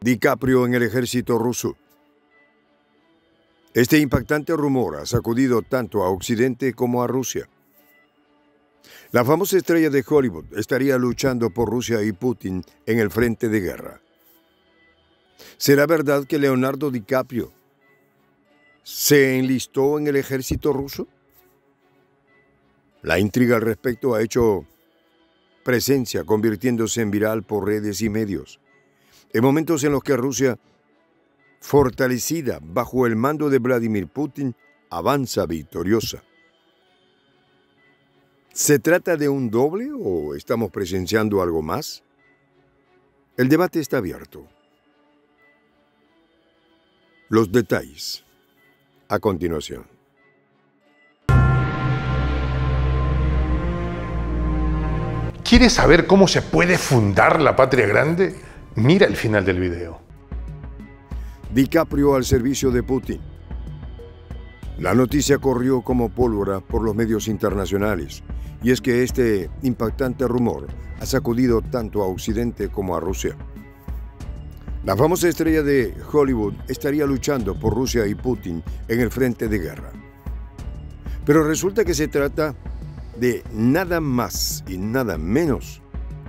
DiCaprio en el ejército ruso. Este impactante rumor ha sacudido tanto a Occidente como a Rusia. La famosa estrella de Hollywood estaría luchando por Rusia y Putin en el frente de guerra. ¿Será verdad que Leonardo DiCaprio se enlistó en el ejército ruso? La intriga al respecto ha hecho presencia, convirtiéndose en viral por redes y medios. En momentos en los que Rusia, fortalecida bajo el mando de Vladimir Putin, avanza victoriosa. ¿Se trata de un doble o estamos presenciando algo más? El debate está abierto. Los detalles a continuación. ¿Quieres saber cómo se puede fundar la patria grande? Mira el final del video. DiCaprio al servicio de Putin. La noticia corrió como pólvora por los medios internacionales, y es que este impactante rumor ha sacudido tanto a Occidente como a Rusia. La famosa estrella de Hollywood estaría luchando por Rusia y Putin en el frente de guerra. Pero resulta que se trata de nada más y nada menos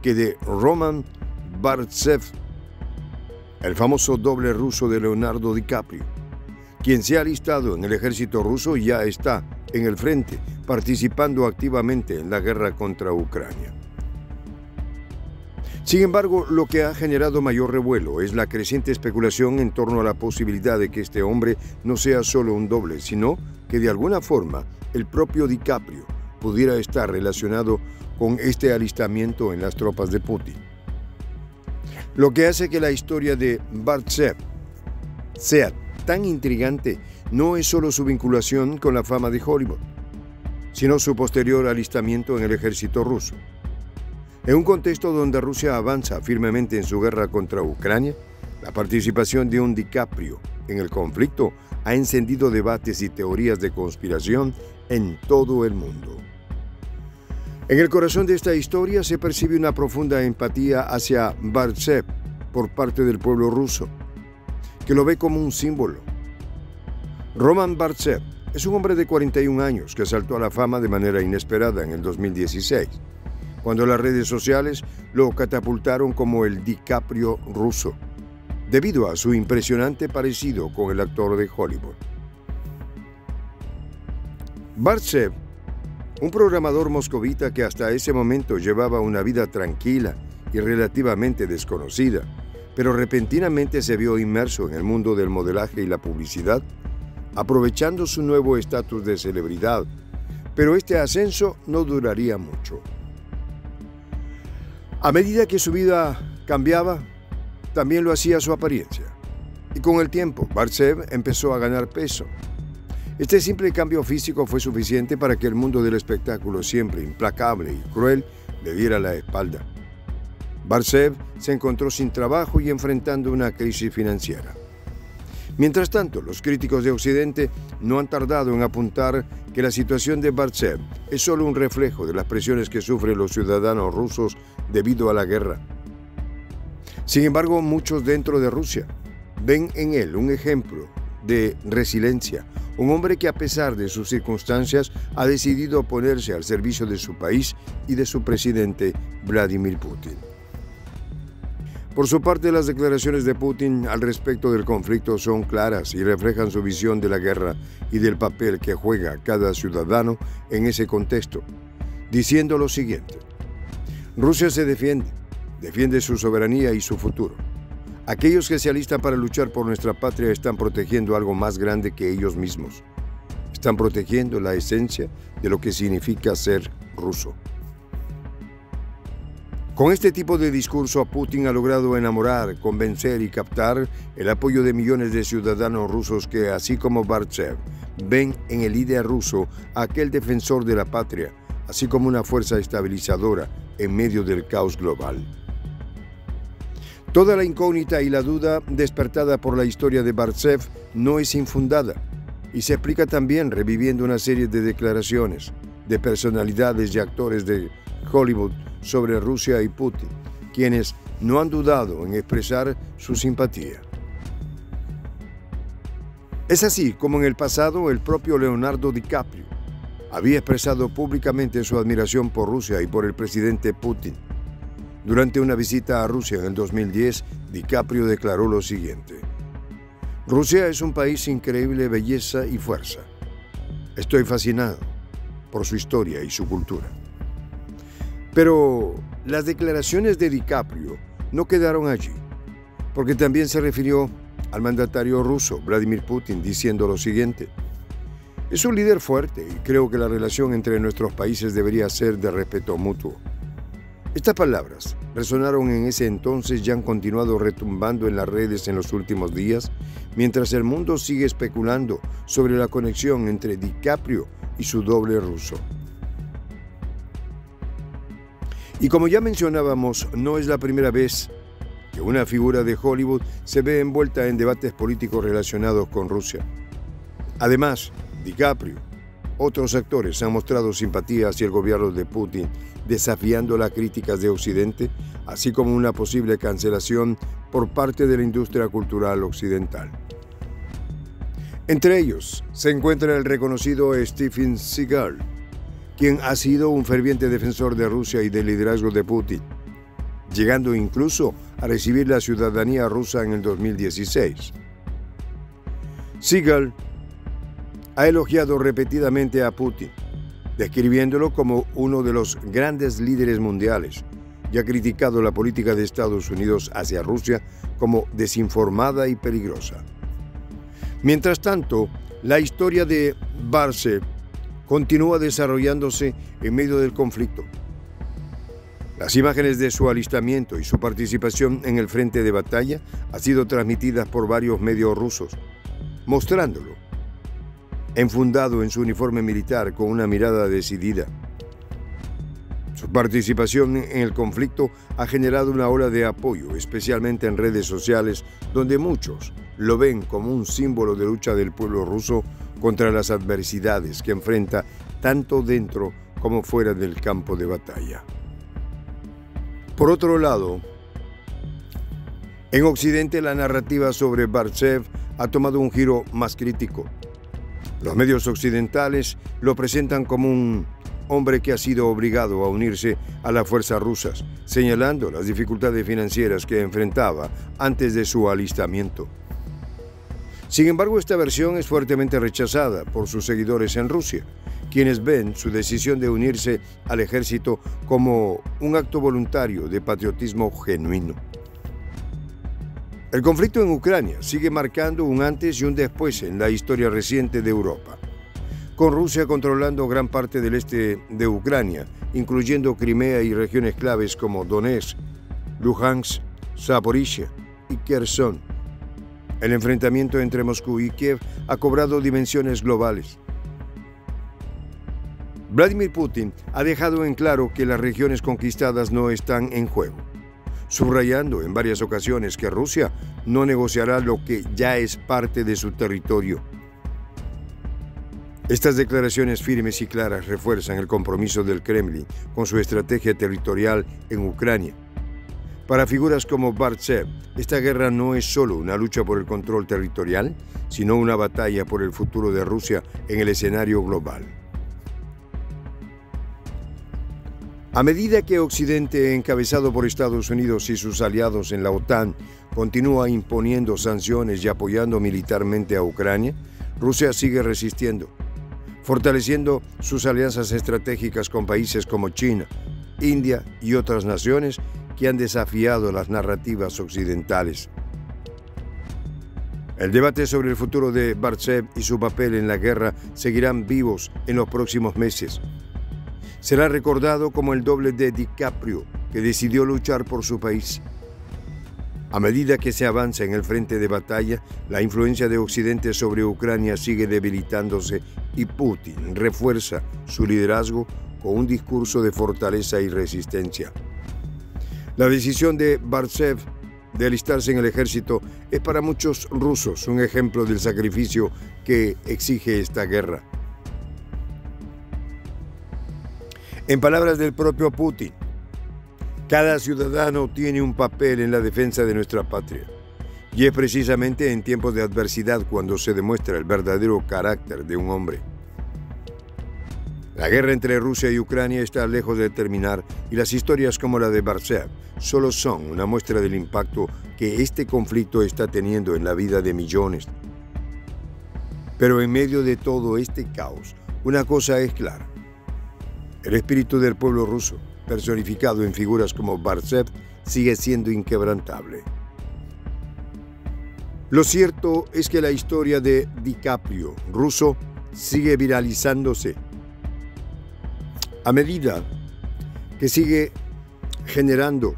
que de Roman Bartsev, el famoso doble ruso de Leonardo DiCaprio, quien se ha alistado en el ejército ruso y ya está en el frente, participando activamente en la guerra contra Ucrania. Sin embargo, lo que ha generado mayor revuelo es la creciente especulación en torno a la posibilidad de que este hombre no sea solo un doble, sino que de alguna forma el propio DiCaprio pudiera estar relacionado con este alistamiento en las tropas de Putin. Lo que hace que la historia de Bartsev sea tan intrigante no es solo su vinculación con la fama de Hollywood, sino su posterior alistamiento en el ejército ruso. En un contexto donde Rusia avanza firmemente en su guerra contra Ucrania, la participación de un DiCaprio en el conflicto ha encendido debates y teorías de conspiración en todo el mundo. En el corazón de esta historia se percibe una profunda empatía hacia Bartsev por parte del pueblo ruso, que lo ve como un símbolo. Roman Bartsev es un hombre de 41 años que saltó a la fama de manera inesperada en el 2016, cuando las redes sociales lo catapultaron como el DiCaprio ruso, debido a su impresionante parecido con el actor de Hollywood. Bartsev un programador moscovita que hasta ese momento llevaba una vida tranquila y relativamente desconocida, pero repentinamente se vio inmerso en el mundo del modelaje y la publicidad, aprovechando su nuevo estatus de celebridad, pero este ascenso no duraría mucho. A medida que su vida cambiaba, también lo hacía su apariencia. Y con el tiempo, Bartsev empezó a ganar peso este simple cambio físico fue suficiente para que el mundo del espectáculo, siempre implacable y cruel, le diera la espalda. Barsev se encontró sin trabajo y enfrentando una crisis financiera. Mientras tanto, los críticos de Occidente no han tardado en apuntar que la situación de Barsev es solo un reflejo de las presiones que sufren los ciudadanos rusos debido a la guerra. Sin embargo, muchos dentro de Rusia ven en él un ejemplo de resiliencia, un hombre que a pesar de sus circunstancias ha decidido ponerse al servicio de su país y de su presidente Vladimir Putin. Por su parte, las declaraciones de Putin al respecto del conflicto son claras y reflejan su visión de la guerra y del papel que juega cada ciudadano en ese contexto, diciendo lo siguiente. Rusia se defiende, defiende su soberanía y su futuro. Aquellos que se alistan para luchar por nuestra patria están protegiendo algo más grande que ellos mismos. Están protegiendo la esencia de lo que significa ser ruso. Con este tipo de discurso, Putin ha logrado enamorar, convencer y captar el apoyo de millones de ciudadanos rusos que, así como Bartsev, ven en el líder ruso aquel defensor de la patria, así como una fuerza estabilizadora en medio del caos global. Toda la incógnita y la duda despertada por la historia de Bartsev no es infundada y se explica también reviviendo una serie de declaraciones de personalidades y actores de Hollywood sobre Rusia y Putin, quienes no han dudado en expresar su simpatía. Es así como en el pasado el propio Leonardo DiCaprio había expresado públicamente su admiración por Rusia y por el presidente Putin. Durante una visita a Rusia en el 2010, DiCaprio declaró lo siguiente. Rusia es un país increíble belleza y fuerza. Estoy fascinado por su historia y su cultura. Pero las declaraciones de DiCaprio no quedaron allí, porque también se refirió al mandatario ruso, Vladimir Putin, diciendo lo siguiente. Es un líder fuerte y creo que la relación entre nuestros países debería ser de respeto mutuo. Estas palabras resonaron en ese entonces y han continuado retumbando en las redes en los últimos días, mientras el mundo sigue especulando sobre la conexión entre DiCaprio y su doble ruso. Y como ya mencionábamos, no es la primera vez que una figura de Hollywood se ve envuelta en debates políticos relacionados con Rusia. Además, DiCaprio, otros actores han mostrado simpatía hacia el gobierno de Putin, desafiando las críticas de Occidente, así como una posible cancelación por parte de la industria cultural occidental. Entre ellos se encuentra el reconocido Stephen Seagal, quien ha sido un ferviente defensor de Rusia y del liderazgo de Putin, llegando incluso a recibir la ciudadanía rusa en el 2016. Seagal ha elogiado repetidamente a Putin, describiéndolo como uno de los grandes líderes mundiales y ha criticado la política de Estados Unidos hacia Rusia como desinformada y peligrosa. Mientras tanto, la historia de Barce continúa desarrollándose en medio del conflicto. Las imágenes de su alistamiento y su participación en el frente de batalla han sido transmitidas por varios medios rusos, mostrándolo, enfundado en su uniforme militar con una mirada decidida. Su participación en el conflicto ha generado una ola de apoyo, especialmente en redes sociales, donde muchos lo ven como un símbolo de lucha del pueblo ruso contra las adversidades que enfrenta tanto dentro como fuera del campo de batalla. Por otro lado, en Occidente la narrativa sobre Bartsev ha tomado un giro más crítico. Los medios occidentales lo presentan como un hombre que ha sido obligado a unirse a las fuerzas rusas, señalando las dificultades financieras que enfrentaba antes de su alistamiento. Sin embargo, esta versión es fuertemente rechazada por sus seguidores en Rusia, quienes ven su decisión de unirse al ejército como un acto voluntario de patriotismo genuino. El conflicto en Ucrania sigue marcando un antes y un después en la historia reciente de Europa, con Rusia controlando gran parte del este de Ucrania, incluyendo Crimea y regiones claves como Donetsk, Luhansk, Zaporizhia y Kherson el enfrentamiento entre Moscú y Kiev ha cobrado dimensiones globales. Vladimir Putin ha dejado en claro que las regiones conquistadas no están en juego, subrayando en varias ocasiones que Rusia no negociará lo que ya es parte de su territorio. Estas declaraciones firmes y claras refuerzan el compromiso del Kremlin con su estrategia territorial en Ucrania para figuras como Bartsev, esta guerra no es solo una lucha por el control territorial, sino una batalla por el futuro de Rusia en el escenario global. A medida que Occidente, encabezado por Estados Unidos y sus aliados en la OTAN, continúa imponiendo sanciones y apoyando militarmente a Ucrania, Rusia sigue resistiendo, fortaleciendo sus alianzas estratégicas con países como China, India y otras naciones que han desafiado las narrativas occidentales. El debate sobre el futuro de Bartsev y su papel en la guerra seguirán vivos en los próximos meses. Será recordado como el doble de DiCaprio, que decidió luchar por su país. A medida que se avanza en el frente de batalla, la influencia de Occidente sobre Ucrania sigue debilitándose y Putin refuerza su liderazgo con un discurso de fortaleza y resistencia. La decisión de Bartsev de alistarse en el ejército es para muchos rusos un ejemplo del sacrificio que exige esta guerra. En palabras del propio Putin, Cada ciudadano tiene un papel en la defensa de nuestra patria. Y es precisamente en tiempos de adversidad cuando se demuestra el verdadero carácter de un hombre. La guerra entre Rusia y Ucrania está lejos de terminar y las historias como la de Barcev solo son una muestra del impacto que este conflicto está teniendo en la vida de millones. Pero en medio de todo este caos, una cosa es clara. El espíritu del pueblo ruso, personificado en figuras como Barcev, sigue siendo inquebrantable. Lo cierto es que la historia de DiCaprio, ruso, sigue viralizándose. A medida que sigue generando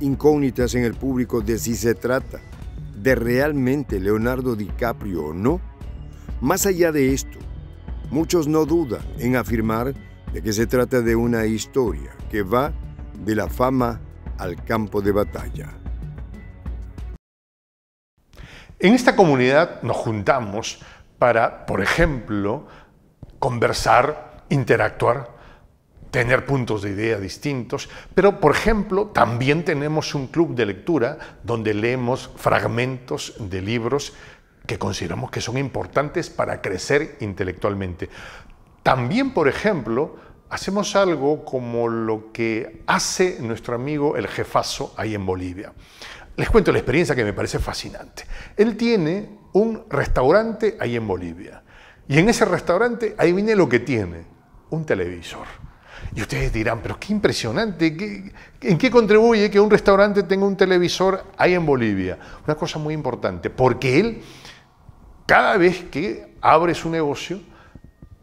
incógnitas en el público de si se trata de realmente Leonardo DiCaprio o no, más allá de esto, muchos no dudan en afirmar de que se trata de una historia que va de la fama al campo de batalla. En esta comunidad nos juntamos para, por ejemplo, conversar, interactuar, tener puntos de idea distintos, pero por ejemplo también tenemos un club de lectura donde leemos fragmentos de libros que consideramos que son importantes para crecer intelectualmente. También, por ejemplo, hacemos algo como lo que hace nuestro amigo el jefazo ahí en Bolivia. Les cuento la experiencia que me parece fascinante. Él tiene un restaurante ahí en Bolivia. Y en ese restaurante, ahí viene lo que tiene, un televisor. Y ustedes dirán, pero qué impresionante, ¿en qué contribuye que un restaurante tenga un televisor ahí en Bolivia? Una cosa muy importante, porque él, cada vez que abre su negocio,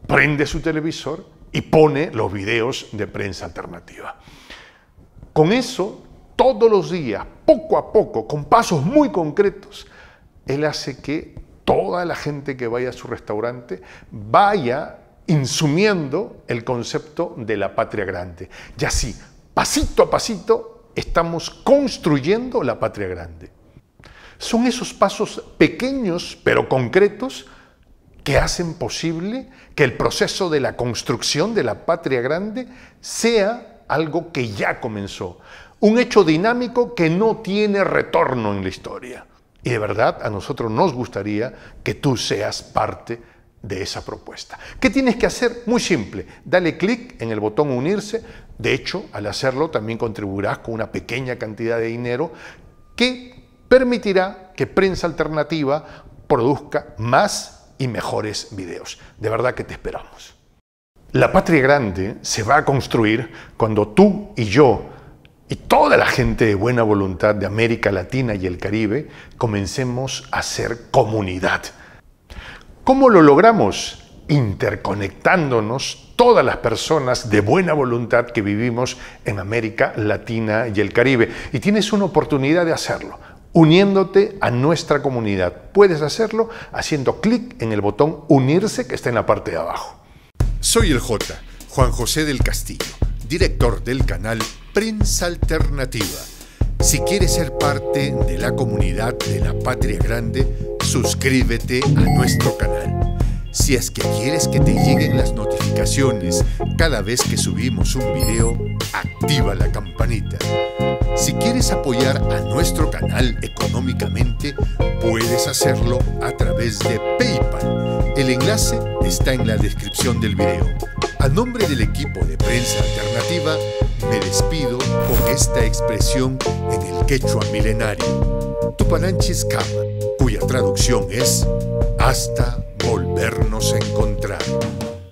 prende su televisor y pone los videos de prensa alternativa. Con eso, todos los días, poco a poco, con pasos muy concretos, él hace que toda la gente que vaya a su restaurante vaya insumiendo el concepto de la patria grande. Y así, pasito a pasito, estamos construyendo la patria grande. Son esos pasos pequeños pero concretos que hacen posible que el proceso de la construcción de la patria grande sea algo que ya comenzó, un hecho dinámico que no tiene retorno en la historia. Y de verdad a nosotros nos gustaría que tú seas parte de esa propuesta. ¿Qué tienes que hacer? Muy simple, dale clic en el botón unirse. De hecho, al hacerlo también contribuirás con una pequeña cantidad de dinero que permitirá que Prensa Alternativa produzca más y mejores videos. De verdad que te esperamos. La patria grande se va a construir cuando tú y yo y toda la gente de buena voluntad de América Latina y el Caribe comencemos a ser comunidad. ¿Cómo lo logramos? Interconectándonos todas las personas de buena voluntad que vivimos en América Latina y el Caribe. Y tienes una oportunidad de hacerlo uniéndote a nuestra comunidad. Puedes hacerlo haciendo clic en el botón unirse que está en la parte de abajo. Soy el J, Juan José del Castillo, director del canal Prensa Alternativa. Si quieres ser parte de la comunidad de la Patria Grande, suscríbete a nuestro canal. Si es que quieres que te lleguen las notificaciones cada vez que subimos un video, activa la campanita. Si quieres apoyar a nuestro canal económicamente, puedes hacerlo a través de PayPal. El enlace está en la descripción del video. A nombre del equipo de prensa alternativa, me despido con esta expresión en el quechua milenario, Tupananchis Kama, cuya traducción es hasta volvernos a encontrar.